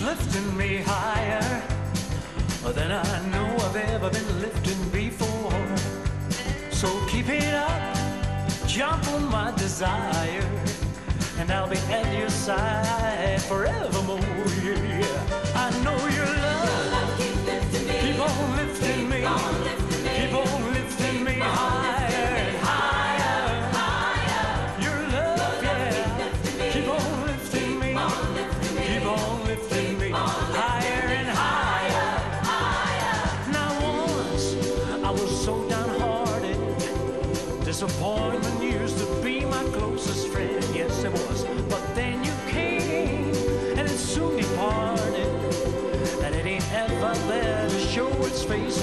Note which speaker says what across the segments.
Speaker 1: lifting me higher than I know I've ever been lifting before. So keep it up, jump on my desire, and I'll be at your side disappointment used to be my closest friend. Yes, it was. But then you came and it soon departed, and it ain't ever there to show its face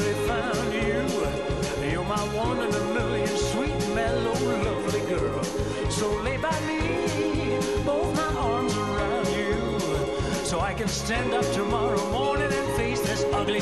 Speaker 1: finally found you. You're my one in a million, sweet, mellow, lovely girl. So lay by me, both my arms around you, so I can stand up tomorrow morning and face this ugly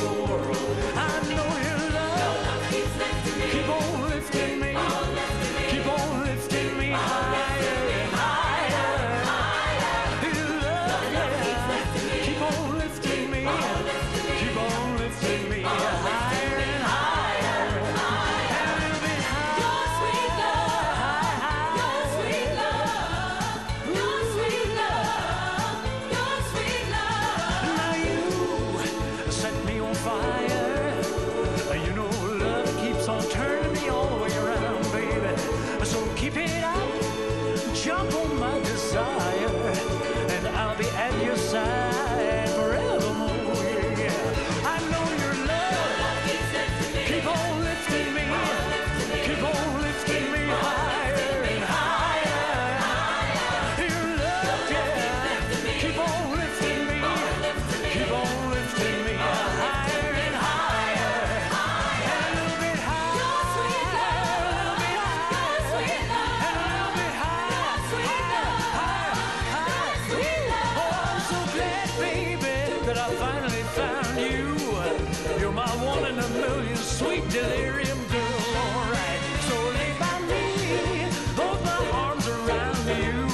Speaker 1: jump on my desire, You're my one in a million, sweet delirium girl. All right, so lay by me, both my arms around you,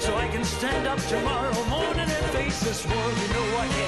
Speaker 1: so I can stand up tomorrow morning and face this world. You know I can.